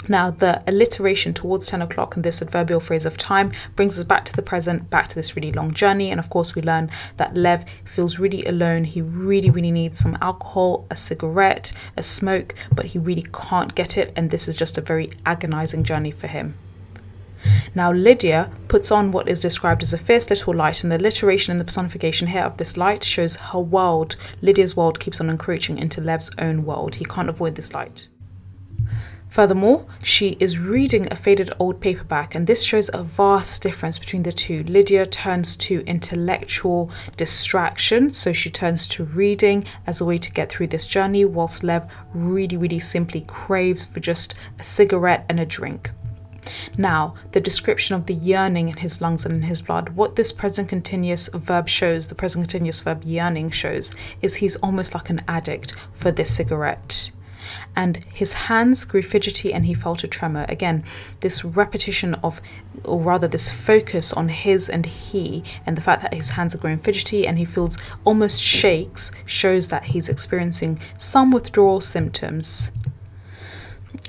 Now, the alliteration towards 10 o'clock in this adverbial phrase of time brings us back to the present, back to this really long journey. And of course, we learn that Lev feels really alone. He really, really needs some alcohol, a cigarette, a smoke, but he really can't get it. And this is just a very agonizing journey for him. Now, Lydia puts on what is described as a fierce little light, and the alliteration and the personification here of this light shows her world, Lydia's world, keeps on encroaching into Lev's own world. He can't avoid this light. Furthermore, she is reading a faded old paperback, and this shows a vast difference between the two. Lydia turns to intellectual distraction, so she turns to reading as a way to get through this journey, whilst Lev really, really simply craves for just a cigarette and a drink. Now, the description of the yearning in his lungs and in his blood, what this present continuous verb shows, the present continuous verb yearning shows, is he's almost like an addict for this cigarette and his hands grew fidgety and he felt a tremor. Again, this repetition of, or rather, this focus on his and he, and the fact that his hands are growing fidgety and he feels almost shakes, shows that he's experiencing some withdrawal symptoms.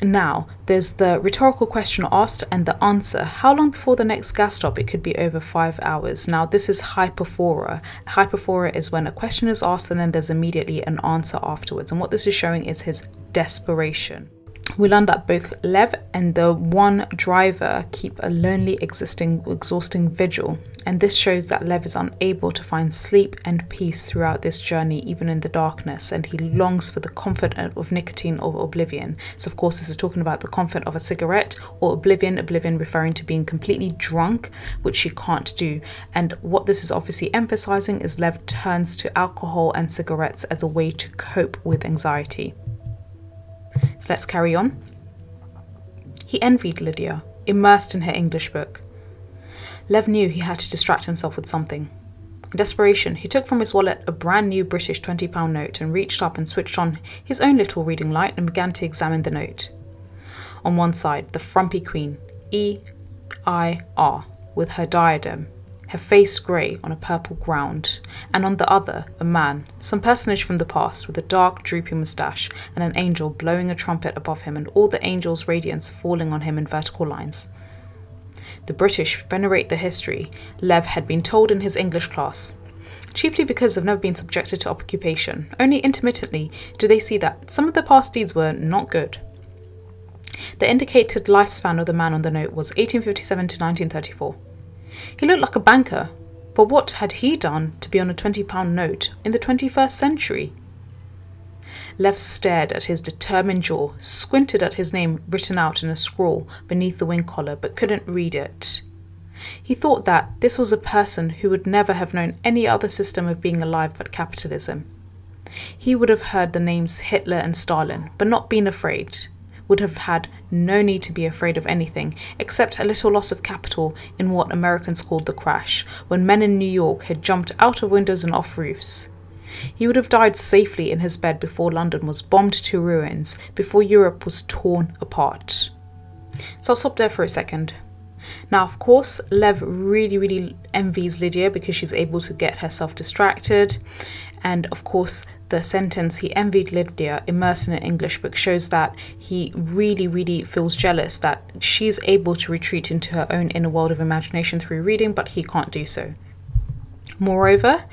Now, there's the rhetorical question asked and the answer. How long before the next gas stop? It could be over five hours. Now, this is hyperphora. Hyperphora is when a question is asked and then there's immediately an answer afterwards. And what this is showing is his desperation we learned that both Lev and the one driver keep a lonely, existing, exhausting vigil, and this shows that Lev is unable to find sleep and peace throughout this journey, even in the darkness, and he longs for the comfort of nicotine or oblivion. So, of course, this is talking about the comfort of a cigarette or oblivion, oblivion referring to being completely drunk, which he can't do. And what this is obviously emphasizing is Lev turns to alcohol and cigarettes as a way to cope with anxiety. So let's carry on. He envied Lydia, immersed in her English book. Lev knew he had to distract himself with something. In desperation, he took from his wallet a brand new British £20 note and reached up and switched on his own little reading light and began to examine the note. On one side, the frumpy queen, E I R, with her diadem, her face grey on a purple ground, and on the other, a man, some personage from the past, with a dark, drooping moustache, and an angel blowing a trumpet above him, and all the angel's radiance falling on him in vertical lines. The British venerate the history Lev had been told in his English class. Chiefly because they've never been subjected to occupation, only intermittently do they see that some of the past deeds were not good. The indicated lifespan of the man on the note was 1857 to 1934. He looked like a banker, but what had he done to be on a £20 note in the 21st century? Lev stared at his determined jaw, squinted at his name written out in a scrawl beneath the wing collar, but couldn't read it. He thought that this was a person who would never have known any other system of being alive but capitalism. He would have heard the names Hitler and Stalin, but not been afraid would have had no need to be afraid of anything except a little loss of capital in what Americans called the crash, when men in New York had jumped out of windows and off roofs. He would have died safely in his bed before London was bombed to ruins, before Europe was torn apart. So I'll stop there for a second. Now, of course, Lev really, really envies Lydia because she's able to get herself distracted. And of course, the sentence he envied Lydia immersed in an English book shows that he really, really feels jealous that she's able to retreat into her own inner world of imagination through reading, but he can't do so. Moreover,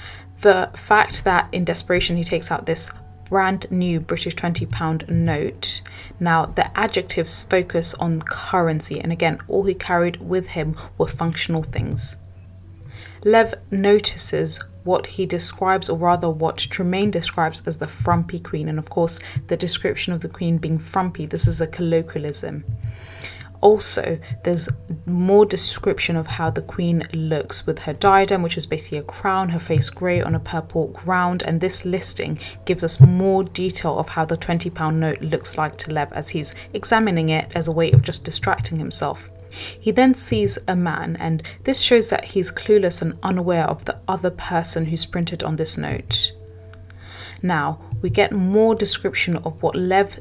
the fact that in desperation he takes out this brand new British £20 note. Now, the adjectives focus on currency, and again, all he carried with him were functional things. Lev notices what he describes, or rather what Tremain describes as the frumpy queen. And of course, the description of the queen being frumpy, this is a colloquialism. Also, there's more description of how the queen looks with her diadem, which is basically a crown, her face grey on a purple ground. And this listing gives us more detail of how the £20 note looks like to Lev as he's examining it as a way of just distracting himself. He then sees a man, and this shows that he's clueless and unaware of the other person who's printed on this note. Now, we get more description of what Lev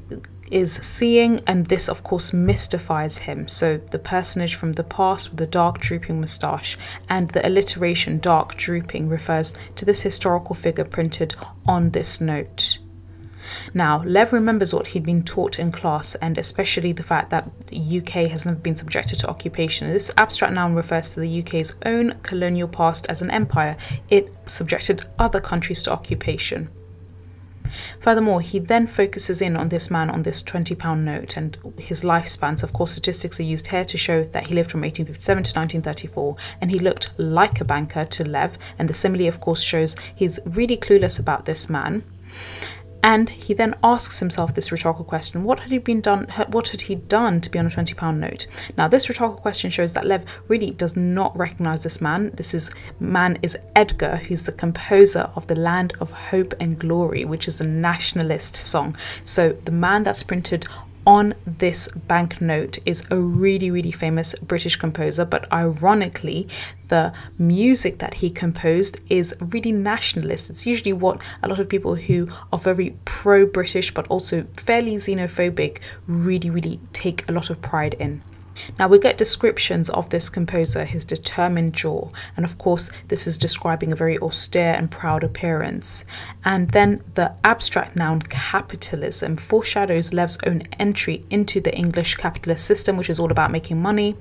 is seeing, and this, of course, mystifies him. So, the personage from the past with the dark drooping moustache and the alliteration dark drooping refers to this historical figure printed on this note. Now, Lev remembers what he'd been taught in class and especially the fact that the UK has never been subjected to occupation. This abstract noun refers to the UK's own colonial past as an empire. It subjected other countries to occupation. Furthermore, he then focuses in on this man on this £20 note and his lifespans. Of course, statistics are used here to show that he lived from 1857 to 1934 and he looked like a banker to Lev. And the simile, of course, shows he's really clueless about this man. And he then asks himself this rhetorical question: What had he been done? What had he done to be on a twenty pound note? Now, this rhetorical question shows that Lev really does not recognize this man. This is man is Elgar, who's the composer of "The Land of Hope and Glory," which is a nationalist song. So the man that's printed on this banknote is a really, really famous British composer, but ironically, the music that he composed is really nationalist. It's usually what a lot of people who are very pro British but also fairly xenophobic really, really take a lot of pride in. Now we get descriptions of this composer, his determined jaw, and of course this is describing a very austere and proud appearance. And then the abstract noun capitalism foreshadows Lev's own entry into the English capitalist system, which is all about making money.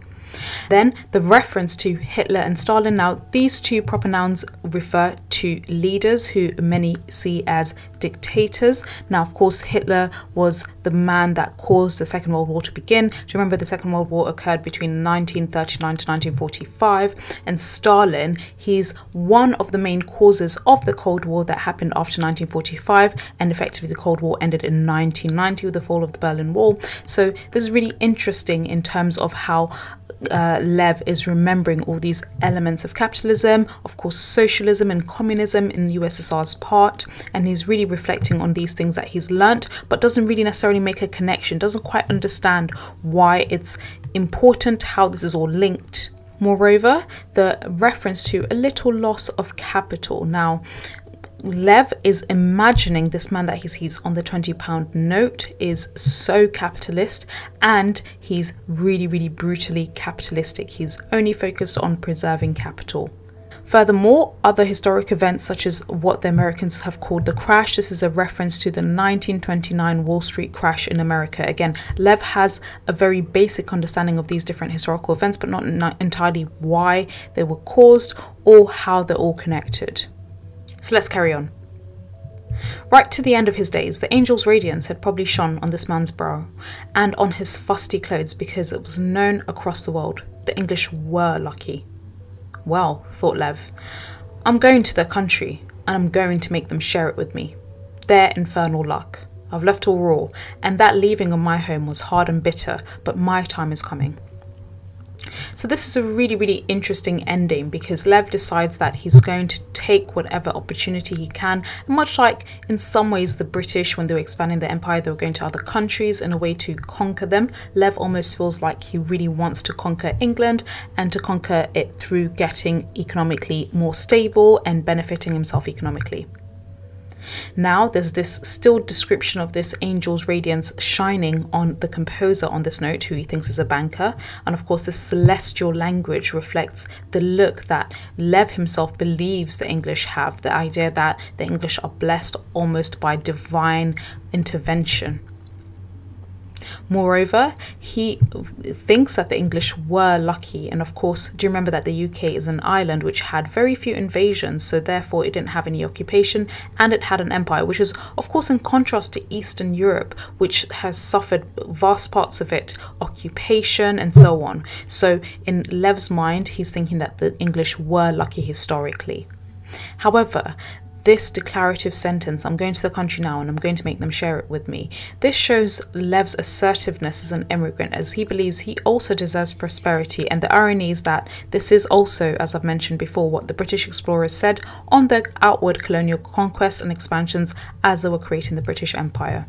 Then the reference to Hitler and Stalin. Now, these two proper nouns refer to leaders who many see as dictators. Now, of course, Hitler was the man that caused the Second World War to begin. Do you remember the Second World War occurred between 1939 to 1945? And Stalin, he's one of the main causes of the Cold War that happened after 1945, and effectively the Cold War ended in 1990 with the fall of the Berlin Wall. So this is really interesting in terms of how uh, Lev is remembering all these elements of capitalism, of course, socialism and communism in the USSR's part, and he's really reflecting on these things that he's learnt, but doesn't really necessarily make a connection, doesn't quite understand why it's important, how this is all linked. Moreover, the reference to a little loss of capital. Now, Lev is imagining this man that he sees on the 20 pound note is so capitalist and he's really, really brutally capitalistic. He's only focused on preserving capital. Furthermore, other historic events such as what the Americans have called the crash, this is a reference to the 1929 Wall Street crash in America. Again, Lev has a very basic understanding of these different historical events, but not, entirely why they were caused or how they're all connected. So let's carry on. Right to the end of his days, the angel's radiance had probably shone on this man's brow and on his fusty clothes because it was known across the world the English were lucky. Well, thought Lev, I'm going to their country and I'm going to make them share it with me. Their infernal luck. I've left Auror, and that leaving of my home was hard and bitter, but my time is coming. So this is a really, really interesting ending because Lev decides that he's going to take whatever opportunity he can. Much like in some ways the British, when they were expanding their empire, they were going to other countries in a way to conquer them. Lev almost feels like he really wants to conquer England and to conquer it through getting economically more stable and benefiting himself economically. Now there's this still description of this angel's radiance shining on the composer on this note, who he thinks is a banker. And of course, this celestial language reflects the look that Lev himself believes the English have, the idea that the English are blessed almost by divine intervention. Moreover, he thinks that the English were lucky, and of course, do you remember that the UK is an island which had very few invasions, so therefore it didn't have any occupation and it had an empire, which is, of course, in contrast to Eastern Europe, which has suffered vast parts of it occupation and so on. So, in Lev's mind, he's thinking that the English were lucky historically. However, this declarative sentence, I'm going to the country now and I'm going to make them share it with me. This shows Lev's assertiveness as an immigrant as he believes he also deserves prosperity. And the irony is that this is also, as I've mentioned before, what the British explorers said on their outward colonial conquests and expansions as they were creating the British Empire.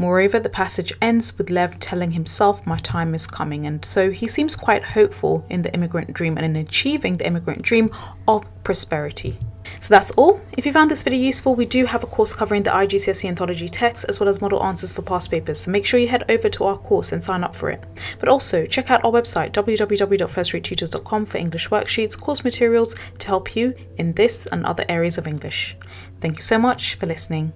Moreover, the passage ends with Lev telling himself, My time is coming, and so he seems quite hopeful in the immigrant dream and in achieving the immigrant dream of prosperity. So that's all. If you found this video useful, we do have a course covering the IGCSE anthology text as well as model answers for past papers, so make sure you head over to our course and sign up for it. But also, check out our website www.firstratetutors.com for English worksheets, course materials to help you in this and other areas of English. Thank you so much for listening.